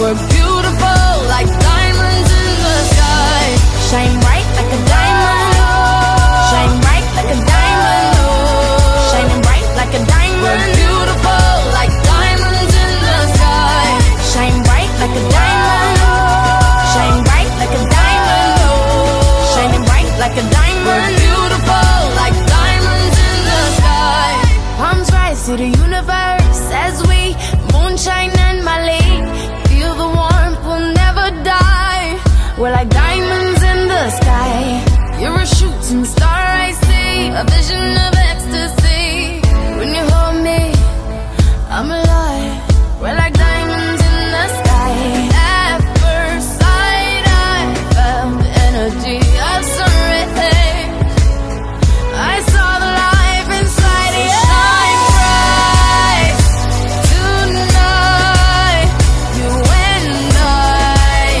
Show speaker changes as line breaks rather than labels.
would Rising star I see A vision of ecstasy. When you hold me I'm alive. We're like diamonds in the sky. At first sight I felt the energy of surrender. I saw the life inside you Shine bright. Tonight You and I